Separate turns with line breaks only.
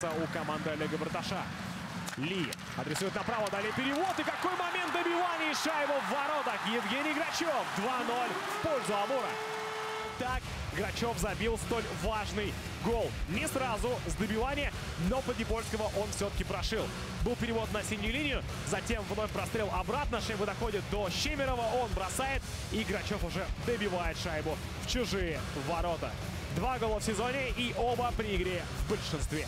у команды Олега Барташа. Ли адресует направо, далее перевод. И какой момент добивания шайбу в воротах. Евгений Грачев 2-0 в пользу Амура. Так Грачев забил столь важный гол. Не сразу с добивания, но Поднепольского он все-таки прошил. Был перевод на синюю линию, затем вновь прострел обратно. Шайба доходит до Щемерова, он бросает. И Грачев уже добивает шайбу в чужие ворота. Два гола в сезоне и оба при игре в большинстве.